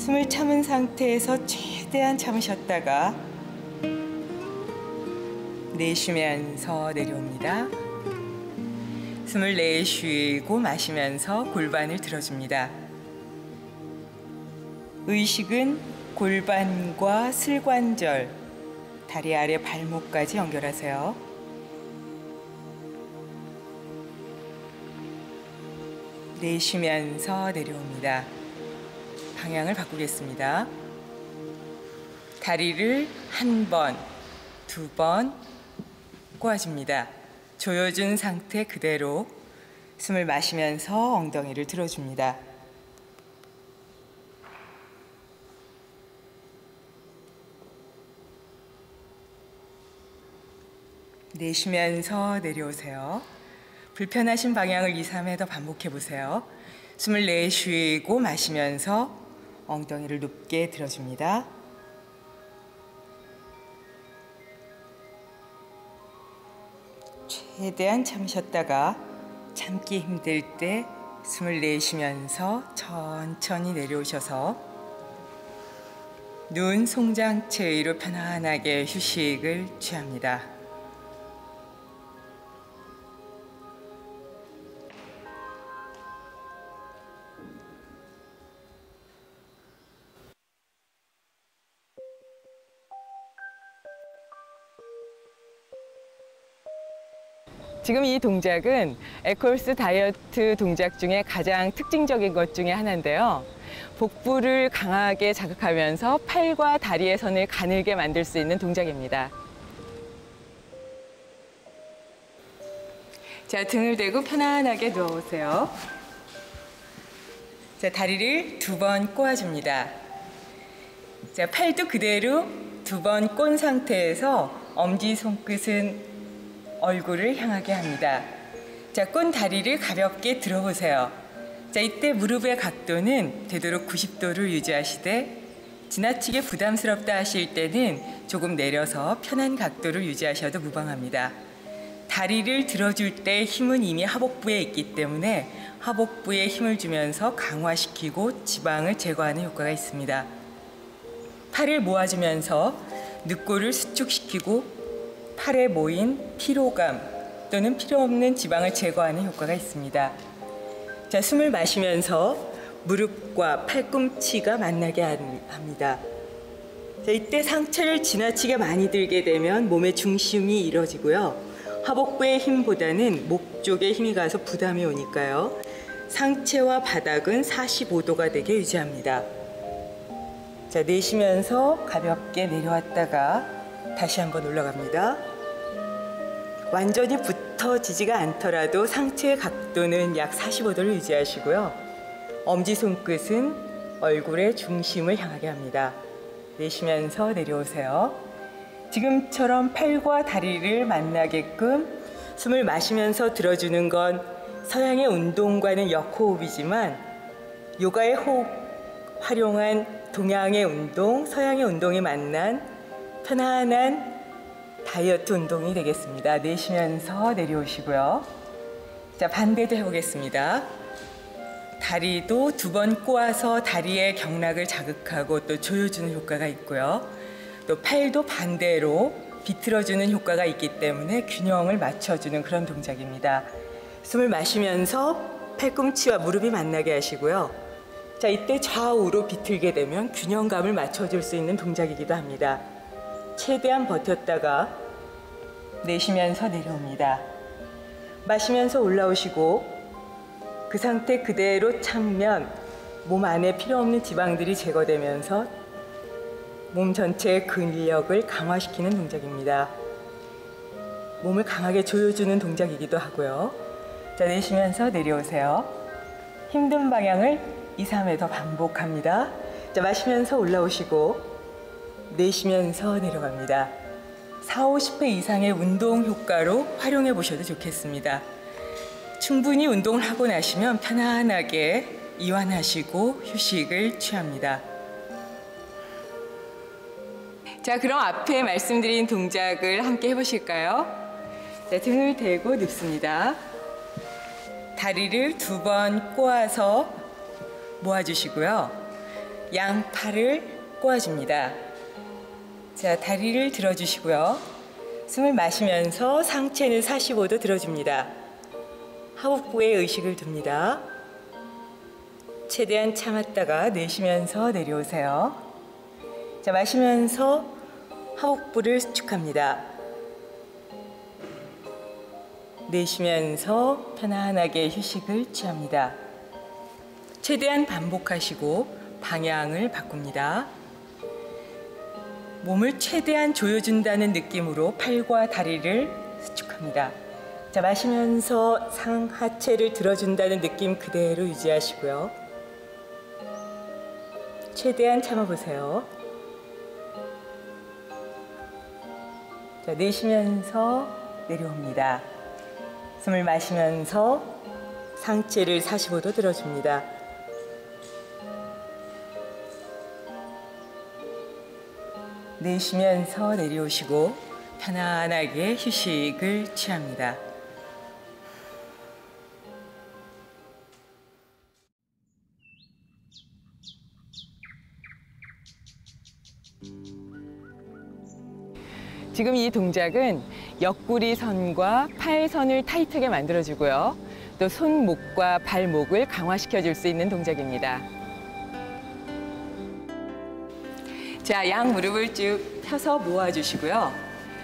숨을 참은 상태에서 최대한 참으셨다가 내쉬면서 내려옵니다. 숨을 내쉬고 마시면서 골반을 들어줍니다. 의식은 골반과 슬관절, 다리 아래 발목까지 연결하세요. 내쉬면서 내려옵니다. 방향을 바꾸겠습니다. 다리를 한 번, 두 번 꼬아줍니다. 조여준 상태 그대로 숨을 마시면서 엉덩이를 들어줍니다. 내쉬면서 내려오세요. 불편하신 방향을 2, 3회 더 반복해 보세요. 숨을 내쉬고 마시면서 엉덩이를 높게 들어줍니다. 최대한 참으셨다가 참기 힘들 때 숨을 내쉬면서 천천히 내려오셔서 눈 송장체 위로 편안하게 휴식을 취합니다. 지금 이 동작은 에콜스 다이어트 동작 중에 가장 특징적인 것 중에 하나인데요. 복부를 강하게 자극하면서 팔과 다리의 선을 가늘게 만들 수 있는 동작입니다. 자, 등을 대고 편안하게 누워보세요. 자, 다리를 두 번 꼬아줍니다. 자, 팔도 그대로 두 번 꼰 상태에서 엄지 손끝은 얼굴을 향하게 합니다. 자, 꼰 다리를 가볍게 들어보세요. 자, 이때 무릎의 각도는 되도록 90도를 유지하시되 지나치게 부담스럽다 하실 때는 조금 내려서 편한 각도를 유지하셔도 무방합니다. 다리를 들어줄 때 힘은 이미 하복부에 있기 때문에 하복부에 힘을 주면서 강화시키고 지방을 제거하는 효과가 있습니다. 팔을 모아주면서 늑골을 수축시키고 팔에 모인 피로감 또는 필요 없는 지방을 제거하는 효과가 있습니다. 자, 숨을 마시면서 무릎과 팔꿈치가 만나게 합니다. 자, 이때 상체를 지나치게 많이 들게 되면 몸의 중심이 이뤄지고요. 하복부의 힘보다는 목 쪽에 힘이 가서 부담이 오니까요. 상체와 바닥은 45도가 되게 유지합니다. 자, 내쉬면서 가볍게 내려왔다가 다시 한번 올라갑니다. 완전히 붙어지지가 않더라도 상체의 각도는 약 45도를 유지하시고요. 엄지손끝은 얼굴의 중심을 향하게 합니다. 내쉬면서 내려오세요. 지금처럼 팔과 다리를 만나게끔 숨을 마시면서 들어주는 건 서양의 운동과는 역호흡이지만 요가의 호흡 활용한 동양의 운동, 서양의 운동이 만난 편안한 다이어트 운동이 되겠습니다. 내쉬면서 내려오시고요. 자, 반대도 해보겠습니다. 다리도 두 번 꼬아서 다리의 경락을 자극하고 또 조여주는 효과가 있고요. 또 팔도 반대로 비틀어주는 효과가 있기 때문에 균형을 맞춰주는 그런 동작입니다. 숨을 마시면서 팔꿈치와 무릎이 만나게 하시고요. 자, 이때 좌우로 비틀게 되면 균형감을 맞춰줄 수 있는 동작이기도 합니다. 최대한 버텼다가 내쉬면서 내려옵니다. 마시면서 올라오시고 그 상태 그대로 참면 몸 안에 필요 없는 지방들이 제거되면서 몸 전체의 근력을 강화시키는 동작입니다. 몸을 강하게 조여주는 동작이기도 하고요. 자, 내쉬면서 내려오세요. 힘든 방향을 2, 3회 더 반복합니다. 자, 마시면서 올라오시고 내쉬면서 내려갑니다. 4, 50회 이상의 운동 효과로 활용해 보셔도 좋겠습니다. 충분히 운동을 하고 나시면 편안하게 이완하시고 휴식을 취합니다. 자, 그럼 앞에 말씀드린 동작을 함께 해보실까요? 자, 등을 대고 눕습니다. 다리를 두 번 꼬아서 모아주시고요. 양팔을 꼬아줍니다. 자, 다리를 들어주시고요. 숨을 마시면서 상체는 45도 들어줍니다. 하복부에 의식을 둡니다. 최대한 참았다가 내쉬면서 내려오세요. 자, 마시면서 하복부를 수축합니다. 내쉬면서 편안하게 휴식을 취합니다. 최대한 반복하시고 방향을 바꿉니다. 몸을 최대한 조여준다는 느낌으로 팔과 다리를 수축합니다. 자, 마시면서 상하체를 들어준다는 느낌 그대로 유지하시고요. 최대한 참아보세요. 자, 내쉬면서 내려옵니다. 숨을 마시면서 상체를 45도 들어줍니다. 내쉬면서 내려오시고 편안하게 휴식을 취합니다. 지금 이 동작은 옆구리 선과 팔 선을 타이트하게 만들어주고요. 또 손목과 발목을 강화시켜 줄 수 있는 동작입니다. 자, 양 무릎을 쭉 펴서 모아주시고요.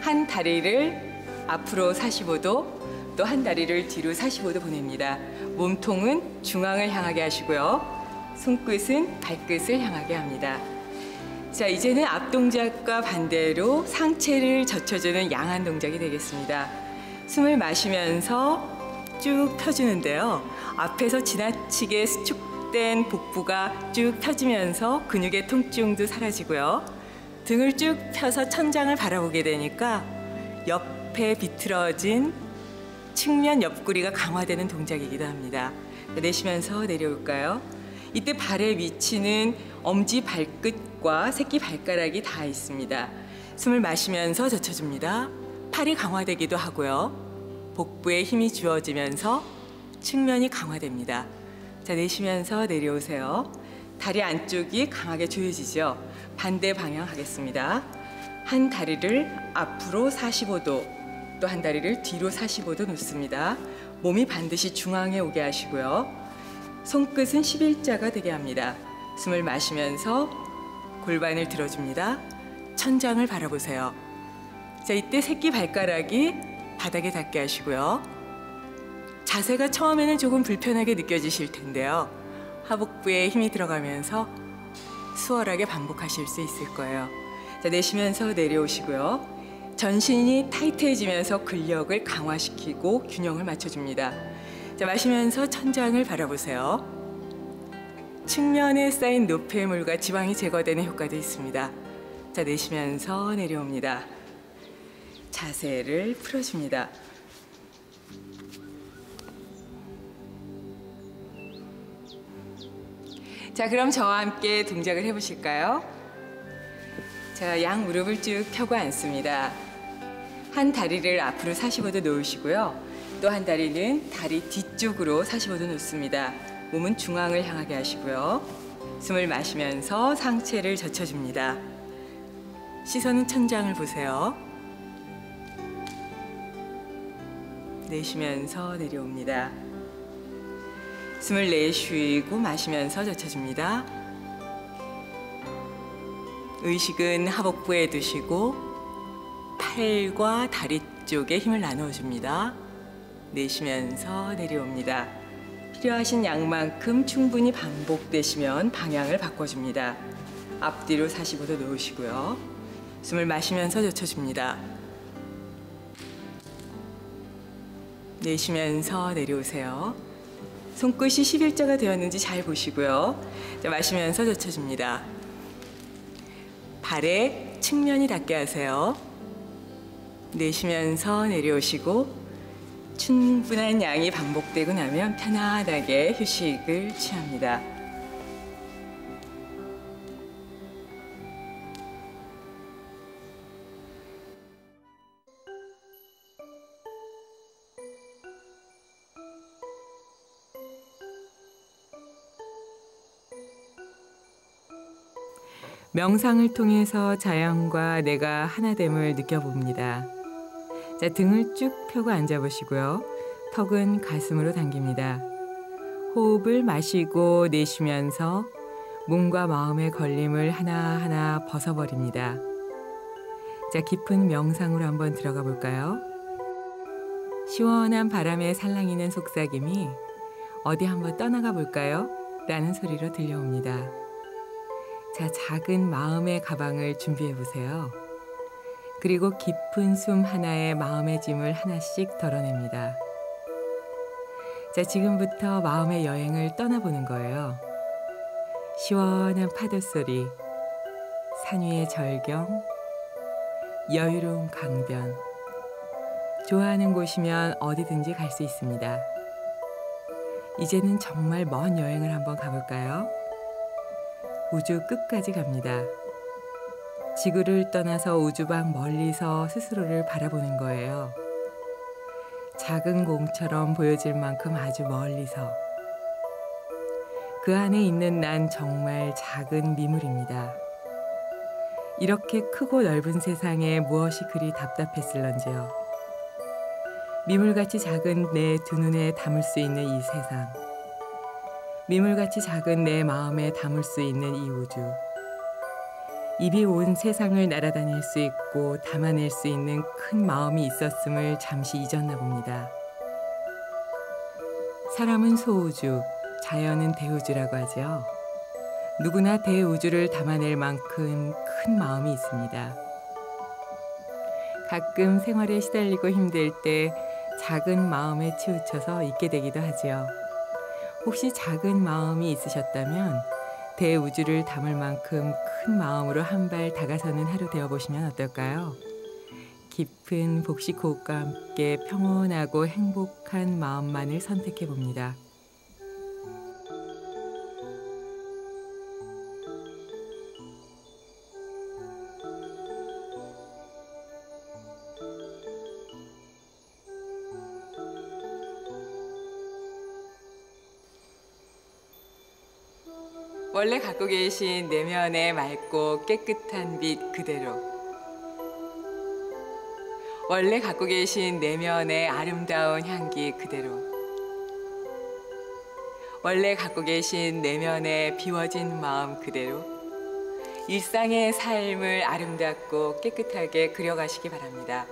한 다리를 앞으로 45도, 또 한 다리를 뒤로 45도 보냅니다. 몸통은 중앙을 향하게 하시고요. 손끝은 발끝을 향하게 합니다. 자, 이제는 앞 동작과 반대로 상체를 젖혀주는 양한 동작이 되겠습니다. 숨을 마시면서 쭉 펴주는데요. 앞에서 지나치게 수축 된 복부가 쭉 펴지면서 근육의 통증도 사라지고요. 등을 쭉 펴서 천장을 바라보게 되니까 옆에 비틀어진 측면 옆구리가 강화되는 동작이기도 합니다. 내쉬면서 내려올까요? 이때 발의 위치는 엄지 발끝과 새끼 발가락이 다 있습니다. 숨을 마시면서 젖혀줍니다. 팔이 강화되기도 하고요. 복부에 힘이 주어지면서 측면이 강화됩니다. 자, 내쉬면서 내려오세요. 다리 안쪽이 강하게 조여지죠. 반대 방향 하겠습니다. 한 다리를 앞으로 45도, 또 한 다리를 뒤로 45도 놓습니다. 몸이 반드시 중앙에 오게 하시고요. 손끝은 11자가 되게 합니다. 숨을 마시면서 골반을 들어줍니다. 천장을 바라보세요. 자, 이때 새끼 발가락이 바닥에 닿게 하시고요. 자세가 처음에는 조금 불편하게 느껴지실 텐데요. 하복부에 힘이 들어가면서 수월하게 반복하실 수 있을 거예요. 자, 내쉬면서 내려오시고요. 전신이 타이트해지면서 근력을 강화시키고 균형을 맞춰줍니다. 자, 마시면서 천장을 바라보세요. 측면에 쌓인 노폐물과 지방이 제거되는 효과도 있습니다. 자, 내쉬면서 내려옵니다. 자세를 풀어줍니다. 자, 그럼 저와 함께 동작을 해보실까요? 자, 양 무릎을 쭉 펴고 앉습니다. 한 다리를 앞으로 45도 놓으시고요. 또 한 다리는 다리 뒤쪽으로 45도 놓습니다. 몸은 중앙을 향하게 하시고요. 숨을 마시면서 상체를 젖혀줍니다. 시선은 천장을 보세요. 내쉬면서 내려옵니다. 숨을 내쉬고 마시면서 젖혀줍니다. 의식은 하복부에 두시고 팔과 다리 쪽에 힘을 나누어줍니다. 내쉬면서 내려옵니다. 필요하신 양만큼 충분히 반복되시면 방향을 바꿔줍니다. 앞뒤로 45도 놓으시고요. 숨을 마시면서 젖혀줍니다. 내쉬면서 내려오세요. 손끝이 11자가 되었는지 잘 보시고요. 자, 마시면서 젖혀줍니다. 발에 측면이 닿게 하세요. 내쉬면서 내려오시고 충분한 양이 반복되고 나면 편안하게 휴식을 취합니다. 명상을 통해서 자연과 내가 하나됨을 느껴봅니다. 자, 등을 쭉 펴고 앉아보시고요. 턱은 가슴으로 당깁니다. 호흡을 마시고 내쉬면서 몸과 마음의 걸림을 하나하나 벗어버립니다. 자, 깊은 명상으로 한번 들어가 볼까요? 시원한 바람에 살랑이는 속삭임이 어디 한번 떠나가 볼까요? 라는 소리로 들려옵니다. 자, 작은 마음의 가방을 준비해 보세요. 그리고 깊은 숨 하나에 마음의 짐을 하나씩 덜어냅니다. 자, 지금부터 마음의 여행을 떠나보는 거예요. 시원한 파도 소리, 산 위의 절경, 여유로운 강변. 좋아하는 곳이면 어디든지 갈 수 있습니다. 이제는 정말 먼 여행을 한번 가볼까요? 우주 끝까지 갑니다. 지구를 떠나서 우주 밖 멀리서 스스로를 바라보는 거예요. 작은 공처럼 보여질 만큼 아주 멀리서. 그 안에 있는 난 정말 작은 미물입니다. 이렇게 크고 넓은 세상에 무엇이 그리 답답했을런지요. 미물같이 작은 내 두 눈에 담을 수 있는 이 세상. 미물같이 작은 내 마음에 담을 수 있는 이 우주. 입이 온 세상을 날아다닐 수 있고 담아낼 수 있는 큰 마음이 있었음을 잠시 잊었나 봅니다. 사람은 소우주, 자연은 대우주라고 하죠. 누구나 대우주를 담아낼 만큼 큰 마음이 있습니다. 가끔 생활에 시달리고 힘들 때 작은 마음에 치우쳐서 잊게 되기도 하지요. 혹시 작은 마음이 있으셨다면 대우주를 담을 만큼 큰 마음으로 한 발 다가서는 하루 되어 보시면 어떨까요? 깊은 복식 호흡과 함께 평온하고 행복한 마음만을 선택해 봅니다. 원래 갖고 계신 내면의 맑고 깨끗한 빛 그대로. 원래 갖고 계신 내면의 아름다운 향기 그대로. 원래 갖고 계신 내면의 비워진 마음 그대로. 일상의 삶을 아름답고 깨끗하게 그려가시기 바랍니다.